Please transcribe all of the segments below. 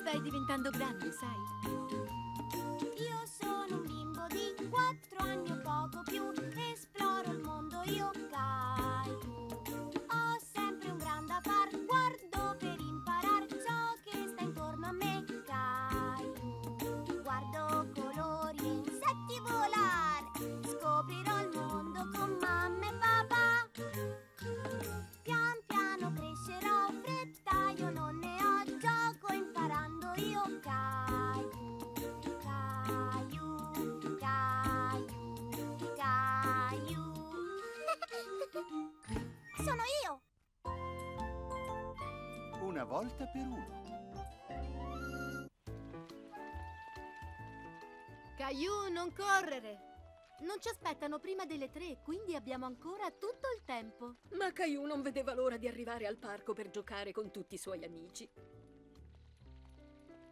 Stai diventando grande, sai? Sono io! Una volta per uno. Caillou, non correre! Non ci aspettano prima delle tre, quindi abbiamo ancora tutto il tempo. Ma Caillou non vedeva l'ora di arrivare al parco per giocare con tutti i suoi amici.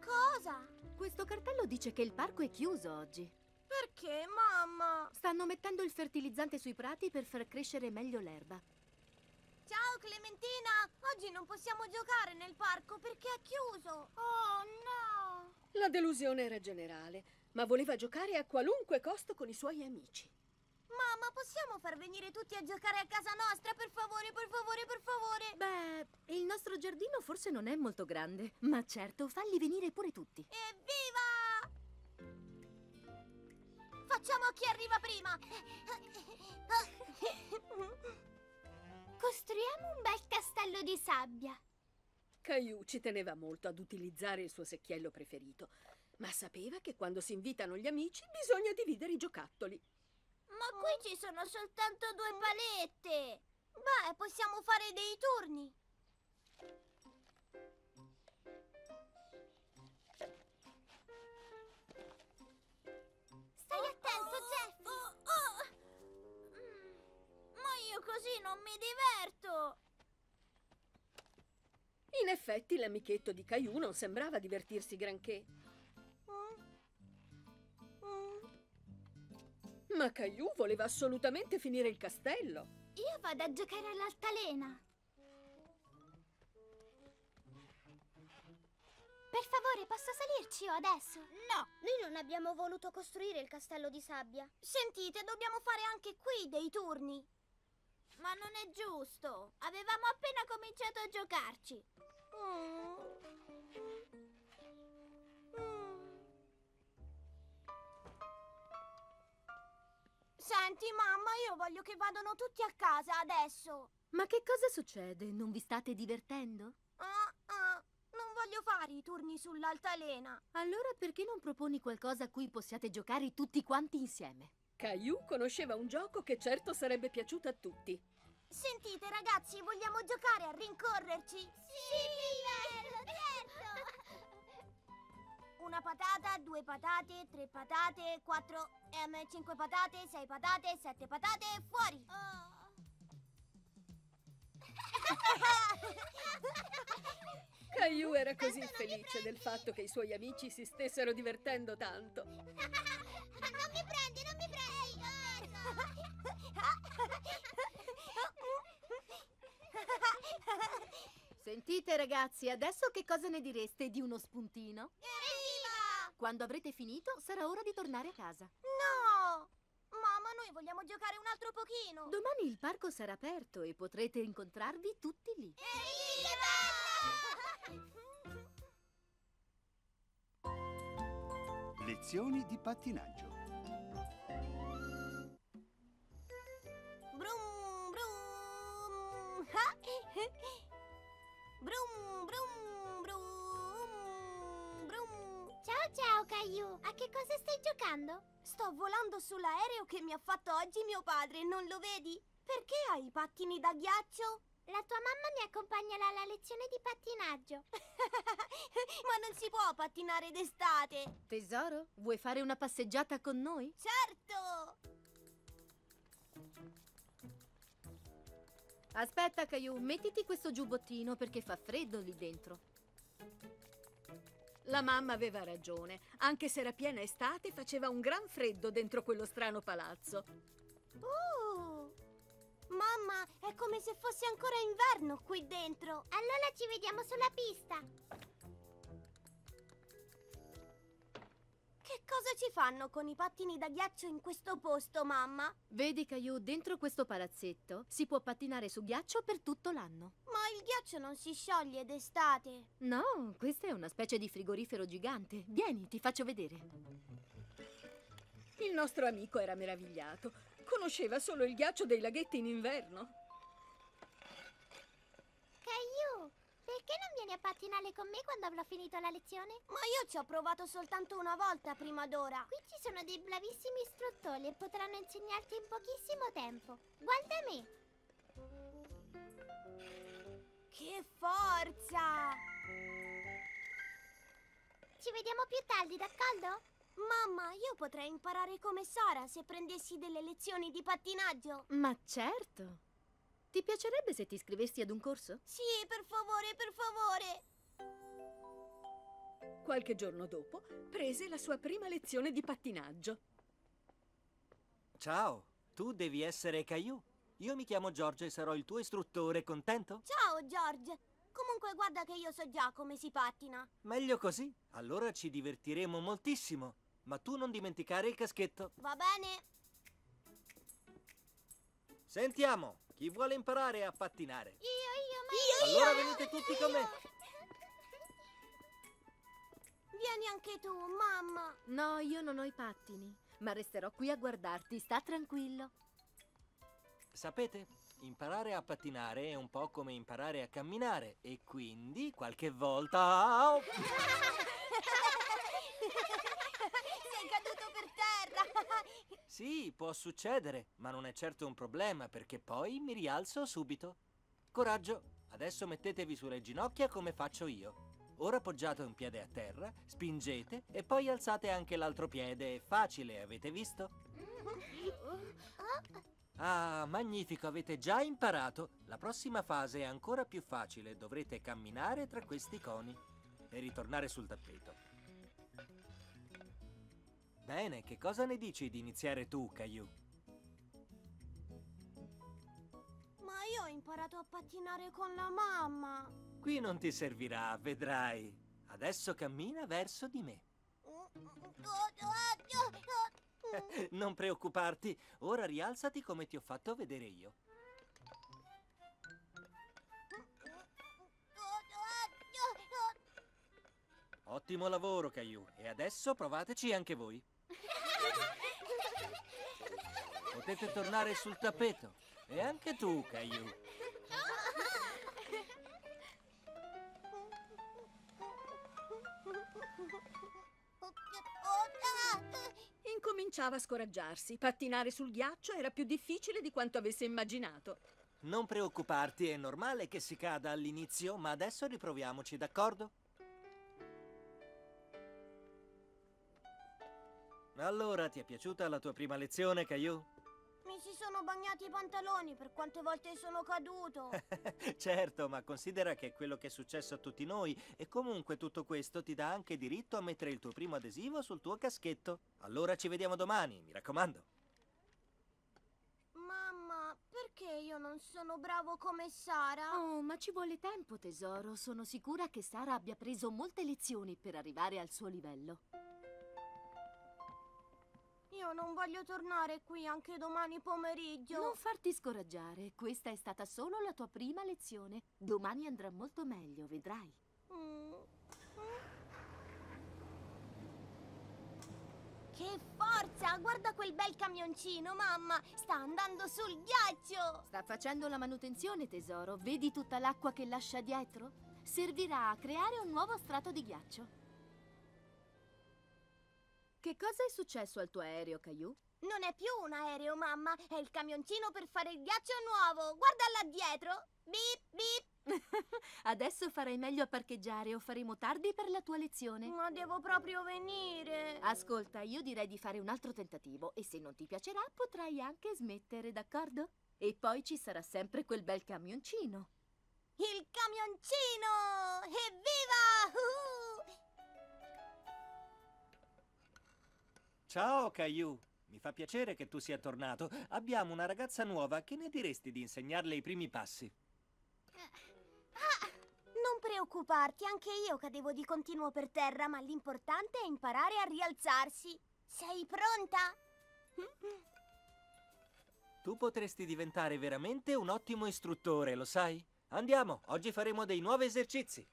Cosa? Questo cartello dice che il parco è chiuso oggi. Perché, mamma? Stanno mettendo il fertilizzante sui prati per far crescere meglio l'erba. Ciao Clementina! Oggi non possiamo giocare nel parco perché è chiuso. Oh no! La delusione era generale, ma voleva giocare a qualunque costo con i suoi amici. Mamma, possiamo far venire tutti a giocare a casa nostra? Per favore, per favore, per favore! Beh, il nostro giardino forse non è molto grande, ma certo, falli venire pure tutti. Evviva! Facciamo chi arriva prima! Costruiamo un bel castello di sabbia. Caillou ci teneva molto ad utilizzare il suo secchiello preferito, ma sapeva che quando si invitano gli amici bisogna dividere i giocattoli. Ma qui ci sono soltanto due palette. Beh, possiamo fare dei turni. Stai attento, Jeff. Mm, Ma io così non mi diverto. In effetti l'amichetto di Caillou non sembrava divertirsi granché, ma Caillou voleva assolutamente finire il castello. Io vado a giocare all'altalena. Per favore, posso salirci io adesso? No, noi non abbiamo voluto costruire il castello di sabbia. Sentite, dobbiamo fare anche qui dei turni. Ma non è giusto. Avevamo appena cominciato a giocarci. Senti, mamma, io voglio che vadano tutti a casa adesso. Ma che cosa succede? Non vi state divertendo? Ah, ah, non voglio fare i turni sull'altalena. Allora perché non proponi qualcosa a cui possiate giocare tutti quanti insieme? Caillou conosceva un gioco che certo sarebbe piaciuto a tutti. Sentite, ragazzi, vogliamo giocare a rincorrerci? Sì, bello, certo! Una patata, due patate, tre patate, quattro, ehm, cinque patate, sei patate, sette patate, fuori! Caillou era così felice del fatto che i suoi amici si stessero divertendo tanto. Non mi prendi, non mi prendi! Sentite ragazzi, adesso che cosa ne direste di uno spuntino? Evviva! Quando avrete finito sarà ora di tornare a casa. No! Mamma, noi vogliamo giocare un altro pochino! Domani il parco sarà aperto e potrete incontrarvi tutti lì. Lezioni di pattinaggio. Brum. Brum, brum, brum, brum. Ciao, ciao, Caillou. A che cosa stai giocando? Sto volando sull'aereo che mi ha fatto oggi mio padre, non lo vedi? Perché hai i pattini da ghiaccio? La tua mamma mi accompagna alla lezione di pattinaggio. Ma non si può pattinare d'estate. Tesoro, vuoi fare una passeggiata con noi? Certo! Aspetta, Caillou, mettiti questo giubbottino perché fa freddo lì dentro. La mamma aveva ragione. Anche se era piena estate, faceva un gran freddo dentro quello strano palazzo. Oh! Mamma, è come se fosse ancora inverno qui dentro. Allora ci vediamo sulla pista. Che cosa ci fanno con i pattini da ghiaccio in questo posto, mamma? Vedi, Caillou, dentro questo palazzetto si può pattinare su ghiaccio per tutto l'anno. Ma il ghiaccio non si scioglie d'estate. No, questa è una specie di frigorifero gigante. Vieni, ti faccio vedere. Il nostro amico era meravigliato. Conosceva solo il ghiaccio dei laghetti in inverno. Caillou, perché non vieni a pattinare con me quando avrò finito la lezione? Ma io ci ho provato soltanto una volta prima d'ora. Qui ci sono dei bravissimi istruttori e potranno insegnarti in pochissimo tempo. Guarda me. Che forza! Ci vediamo più tardi, d'accordo? Mamma, io potrei imparare come Sara se prendessi delle lezioni di pattinaggio. Ma certo. Ti piacerebbe se ti iscrivessi ad un corso? Sì, per favore, per favore. Qualche giorno dopo prese la sua prima lezione di pattinaggio. Ciao, tu devi essere Caillou. Io mi chiamo Giorgio e sarò il tuo istruttore, contento? Ciao, George. Comunque guarda che io so già come si pattina. Meglio così. Allora ci divertiremo moltissimo. Ma tu non dimenticare il caschetto. Va bene? Sentiamo, chi vuole imparare a pattinare? Io, io, ma Allora venite tutti con me. Vieni anche tu, mamma. No, io non ho i pattini, ma resterò qui a guardarti. Sta tranquillo. Sapete, imparare a pattinare è un po' come imparare a camminare e quindi qualche volta... Au! Sei caduto per terra. Sì, può succedere, ma non è certo un problema perché poi mi rialzo subito. Coraggio, adesso mettetevi sulle ginocchia come faccio io. Ora appoggiate un piede a terra, spingete e poi alzate anche l'altro piede. È facile, avete visto? Ah, magnifico, avete già imparato. La prossima fase è ancora più facile. Dovrete camminare tra questi coni e ritornare sul tappeto. Bene, che cosa ne dici di iniziare tu, Caillou? Ma io ho imparato a pattinare con la mamma. Qui non ti servirà, vedrai. Adesso cammina verso di me. Non preoccuparti, ora rialzati come ti ho fatto vedere io. Ottimo lavoro, Caillou. E adesso provateci anche voi. Potete tornare sul tappeto. E anche tu, Caillou. Incominciava a scoraggiarsi. Pattinare sul ghiaccio era più difficile di quanto avesse immaginato. Non preoccuparti, è normale che si cada all'inizio, ma adesso riproviamoci, d'accordo? Allora, ti è piaciuta la tua prima lezione, Caillou? Mi si sono bagnati i pantaloni per quante volte sono caduto. certo, ma considera che è quello che è successo a tutti noi e comunque tutto questo ti dà anche diritto a mettere il tuo primo adesivo sul tuo caschetto. Allora ci vediamo domani, mi raccomando. Mamma, perché io non sono bravo come Sara? Oh, ma ci vuole tempo, tesoro. Sono sicura che Sara abbia preso molte lezioni per arrivare al suo livello. Io non voglio tornare qui anche domani pomeriggio. Non farti scoraggiare, questa è stata solo la tua prima lezione. Domani andrà molto meglio, vedrai. Mm. Che forza! Guarda quel bel camioncino, mamma! Sta andando sul ghiaccio! Sta facendo la manutenzione, tesoro. Vedi tutta l'acqua che lascia dietro? Servirà a creare un nuovo strato di ghiaccio. Che cosa è successo al tuo aereo, Caillou? Non è più un aereo, mamma! È il camioncino per fare il ghiaccio nuovo! Guarda là dietro! Bip, bip! Adesso farai meglio a parcheggiare o faremo tardi per la tua lezione. Ma devo proprio venire! Ascolta, io direi di fare un altro tentativo e se non ti piacerà potrai anche smettere, d'accordo? E poi ci sarà sempre quel bel camioncino. Il camioncino! Evviva! Uh! Ciao, Caillou. mi fa piacere che tu sia tornato. Abbiamo una ragazza nuova, che ne diresti di insegnarle i primi passi? Ah, non preoccuparti, anche io cadevo di continuo per terra, ma l'importante è imparare a rialzarsi. Sei pronta? Tu potresti diventare veramente un ottimo istruttore, lo sai? Andiamo, oggi faremo dei nuovi esercizi.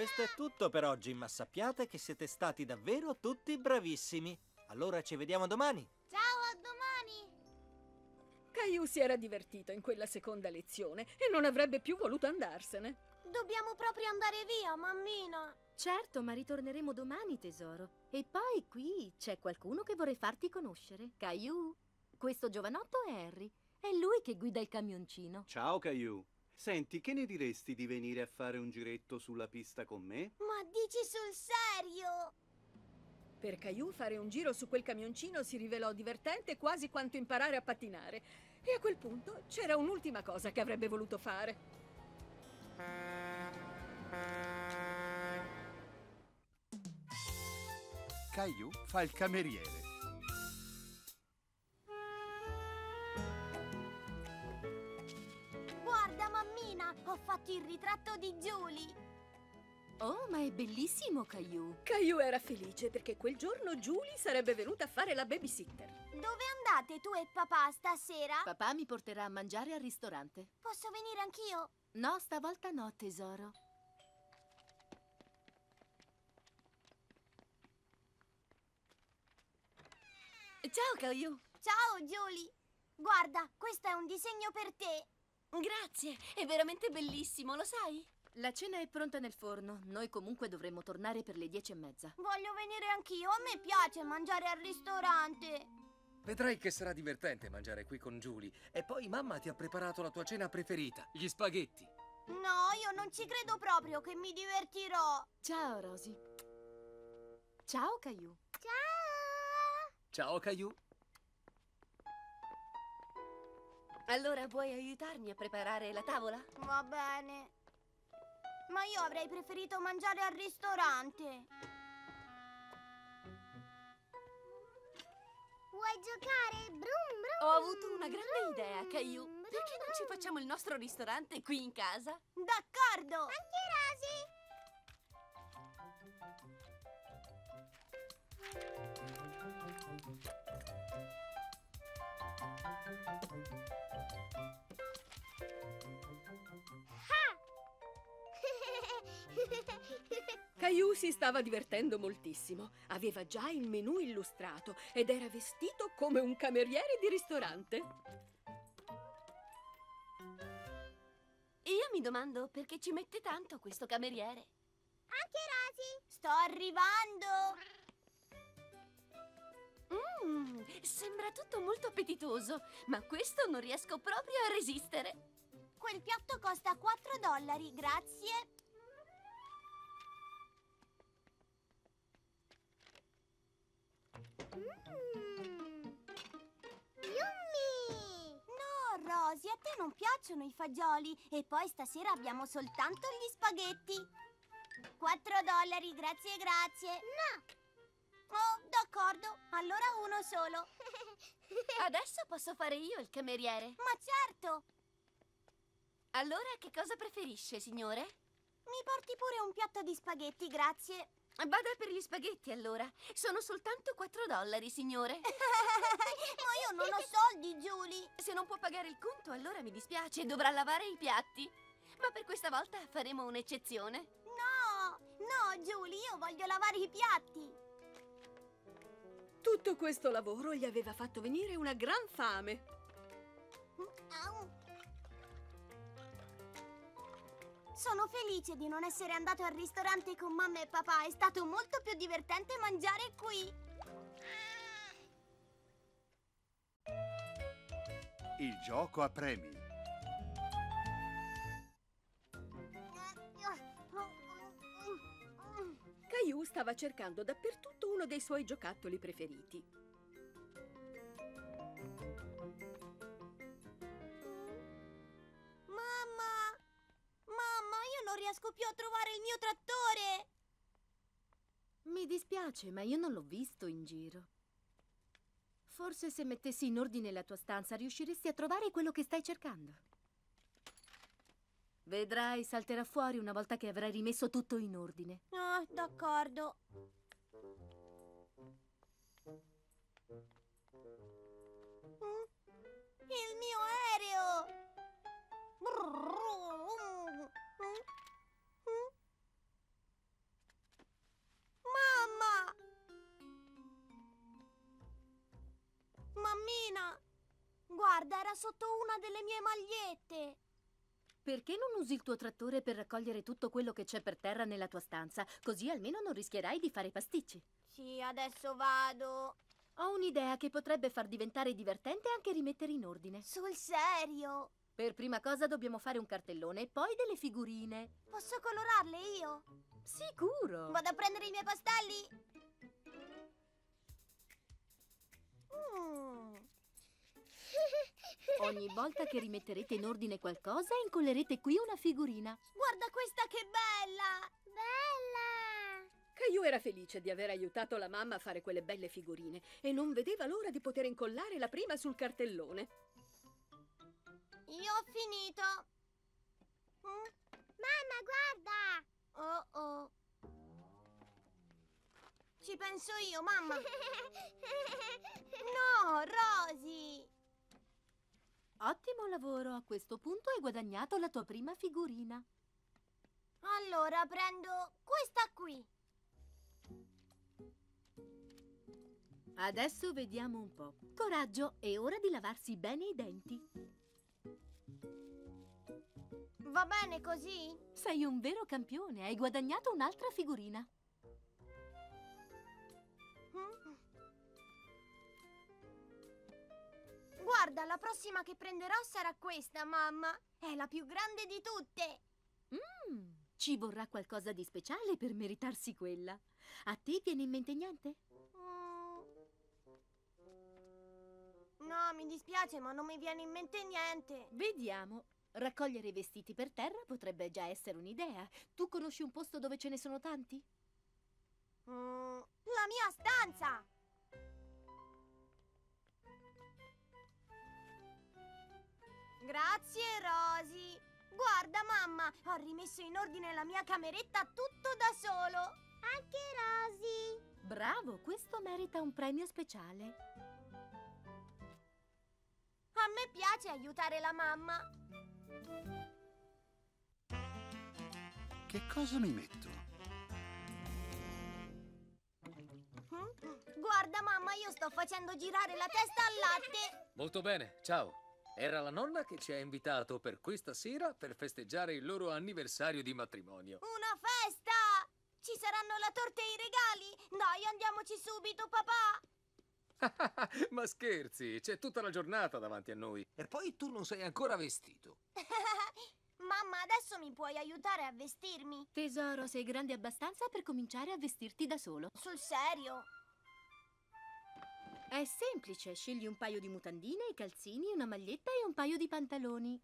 Questo è tutto per oggi, ma sappiate che siete stati davvero tutti bravissimi. Allora ci vediamo domani. Ciao, a domani! Caillou si era divertito in quella seconda lezione e non avrebbe più voluto andarsene. Dobbiamo proprio andare via, mammina. Certo, ma ritorneremo domani, tesoro. E poi qui c'è qualcuno che vorrei farti conoscere. Caillou. Questo giovanotto è Harry. È lui che guida il camioncino. Ciao, Caillou. Senti, che ne diresti di venire a fare un giretto sulla pista con me? Ma dici sul serio? Per Caillou fare un giro su quel camioncino si rivelò divertente quasi quanto imparare a pattinare. E a quel punto c'era un'ultima cosa che avrebbe voluto fare. Caillou fa il cameriere. Fatto il ritratto di Julie. Oh, ma è bellissimo, Caillou. Caillou era felice perché quel giorno Julie sarebbe venuta a fare la babysitter. Dove andate tu e papà stasera? Papà mi porterà a mangiare al ristorante. Posso venire anch'io? No, stavolta no, tesoro. Ciao, Caillou. Ciao, Julie. Guarda, questo è un disegno per te. Grazie, è veramente bellissimo, lo sai? La cena è pronta nel forno. Noi comunque dovremo tornare per le dieci e mezza. Voglio venire anch'io. A me piace mangiare al ristorante. Vedrai che sarà divertente mangiare qui con Julie. E poi mamma ti ha preparato la tua cena preferita, gli spaghetti. No, io non ci credo proprio che mi divertirò. Ciao, Rosy. Ciao, Caillou. Ciao! Ciao, Caillou. Allora vuoi aiutarmi a preparare la tavola? Va bene. Ma io avrei preferito mangiare al ristorante. Vuoi giocare? Brum brum. Ho avuto una grande idea, Caillou. Perché non ci facciamo il nostro ristorante qui in casa? D'accordo. Anche Rosy. Caillou si stava divertendo moltissimo. Aveva già il menù illustrato ed era vestito come un cameriere di ristorante. Io mi domando perché ci mette tanto questo cameriere. Anche Rosy. Sto arrivando. Mmm, sembra tutto molto appetitoso, ma questo non riesco proprio a resistere. Quel piatto costa 4 dollari, grazie. Yummy! No, Rosy, a te non piacciono i fagioli e poi stasera abbiamo soltanto gli spaghetti. 4 dollari, grazie, grazie. No! Oh, d'accordo, allora uno solo. Adesso posso fare io il cameriere. Ma certo! Allora che cosa preferisce, signore? Mi porti pure un piatto di spaghetti, grazie. Vada per gli spaghetti allora. Sono soltanto 4 dollari, signore. Ma io non ho soldi, Julie. Se non può pagare il conto, allora mi dispiace, dovrà lavare i piatti. Ma per questa volta faremo un'eccezione. No, no, Julie, io voglio lavare i piatti. Tutto questo lavoro gli aveva fatto venire una gran fame. Au. Sono felice di non essere andato al ristorante con mamma e papà. È stato molto più divertente mangiare qui. Il gioco a premi. Caillou stava cercando dappertutto uno dei suoi giocattoli preferiti. Riesco più a trovare il mio trattore. Mi dispiace, ma io non l'ho visto in giro. Forse se mettessi in ordine la tua stanza riusciresti a trovare quello che stai cercando. Vedrai, salterà fuori una volta che avrai rimesso tutto in ordine. Ah, d'accordo. Mm, Il mio Guarda, era sotto una delle mie magliette. Perché non usi il tuo trattore per raccogliere tutto quello che c'è per terra nella tua stanza? Così almeno non rischierai di fare pasticci. Sì, adesso vado. Ho un'idea che potrebbe far diventare divertente anche rimettere in ordine. Sul serio? Per prima cosa dobbiamo fare un cartellone e poi delle figurine. Posso colorarle io? Sicuro! Vado a prendere i miei pastelli. Mm. Ogni volta che rimetterete in ordine qualcosa, incollerete qui una figurina. Guarda questa che bella! Bella! Caillou era felice di aver aiutato la mamma a fare quelle belle figurine e non vedeva l'ora di poter incollare la prima sul cartellone. Io ho finito. Mamma, guarda! Oh oh. Ci penso io, mamma. no, Rosy! Ottimo lavoro, a questo punto hai guadagnato la tua prima figurina. Allora prendo questa qui. Adesso vediamo un po'. Coraggio, è ora di lavarsi bene i denti. Va bene così? Sei un vero campione, hai guadagnato un'altra figurina. Guarda, la prossima che prenderò sarà questa, mamma. È la più grande di tutte. Mm, ci vorrà qualcosa di speciale per meritarsi quella. A te viene in mente niente? Mm. No, mi dispiace, ma non mi viene in mente niente. Vediamo. Raccogliere i vestiti per terra potrebbe già essere un'idea. Tu conosci un posto dove ce ne sono tanti? Mm, La mia stanza! Grazie, Rosy. Guarda, mamma, ho rimesso in ordine la mia cameretta tutto da solo. Anche Rosy. Bravo, questo merita un premio speciale. A me piace aiutare la mamma. Che cosa mi metto? Guarda, mamma, io sto facendo girare la testa al latte. Molto bene, ciao. Era la nonna che ci ha invitato per questa sera per festeggiare il loro anniversario di matrimonio. Una festa! Ci saranno la torta e i regali? Dai, andiamoci subito, papà. Ma scherzi, c'è tutta la giornata davanti a noi. E poi tu non sei ancora vestito. Mamma, adesso mi puoi aiutare a vestirmi? Tesoro, sei grande abbastanza per cominciare a vestirti da solo. Sul serio? È semplice, scegli un paio di mutandine, i calzini, una maglietta e un paio di pantaloni.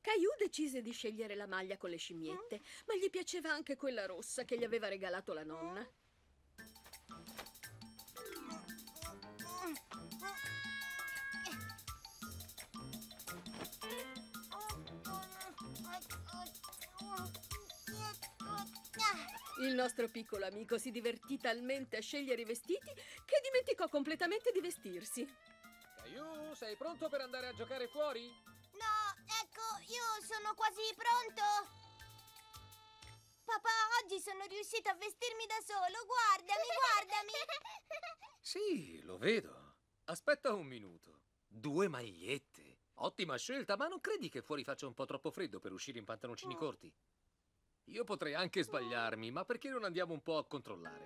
Caillou decise di scegliere la maglia con le scimmiette, ma gli piaceva anche quella rossa che gli aveva regalato la nonna. Il nostro piccolo amico si divertì talmente a scegliere i vestiti che dimenticò completamente di vestirsi. Caillou, sei pronto per andare a giocare fuori? No, ecco, io sono quasi pronto. Papà, oggi sono riuscito a vestirmi da solo. Guardami, guardami. Sì, lo vedo. Aspetta un minuto. Due magliette. Ottima scelta, ma non credi che fuori faccia un po' troppo freddo per uscire in pantaloncini corti? Io potrei anche sbagliarmi, ma perché non andiamo un po' a controllare?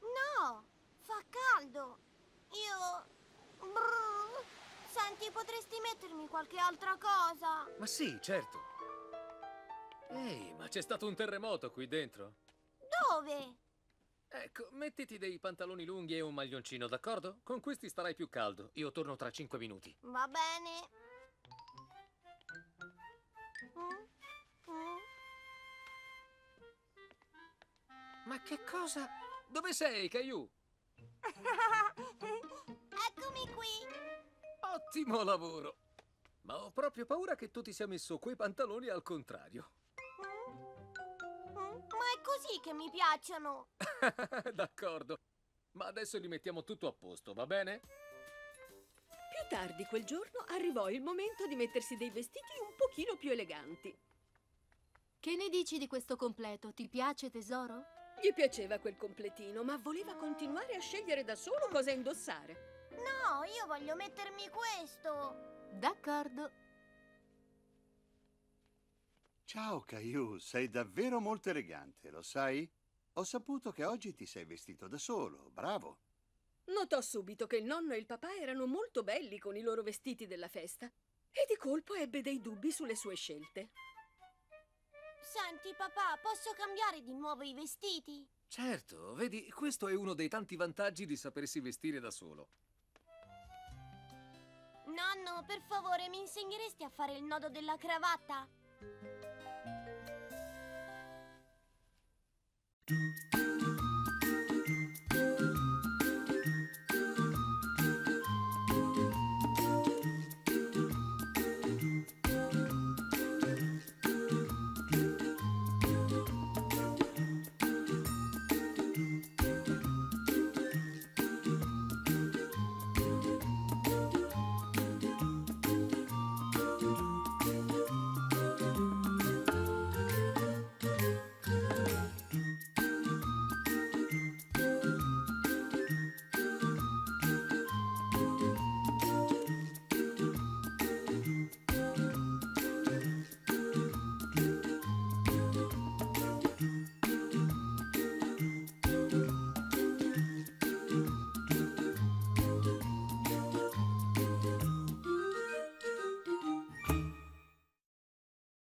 No, fa caldo. Io... Brrr. Senti, potresti mettermi qualche altra cosa? Ma sì, certo. Ehi, ma c'è stato un terremoto qui dentro? Dove? Ecco, mettiti dei pantaloni lunghi e un maglioncino, d'accordo? Con questi starai più caldo. Io torno tra cinque minuti. Va bene. Ma che cosa? Dove sei, Caillou? Eccomi qui. Ottimo lavoro! Ma ho proprio paura che tu ti sia messo quei pantaloni al contrario. Ma è così che mi piacciono. D'accordo. Ma adesso li mettiamo tutto a posto, va bene? Più tardi quel giorno arrivò il momento di mettersi dei vestiti un pochino più eleganti. Che ne dici di questo completo? Ti piace, tesoro? Gli piaceva quel completino, ma voleva continuare a scegliere da solo cosa indossare. No, io voglio mettermi questo. D'accordo. Ciao, Caillou, sei davvero molto elegante, lo sai? Ho saputo che oggi ti sei vestito da solo, bravo. Notò subito che il nonno e il papà erano molto belli con i loro vestiti della festa e di colpo ebbe dei dubbi sulle sue scelte. Senti, papà, posso cambiare di nuovo i vestiti? Certo, vedi, questo è uno dei tanti vantaggi di sapersi vestire da solo. Nonno, per favore, mi insegneresti a fare il nodo della cravatta?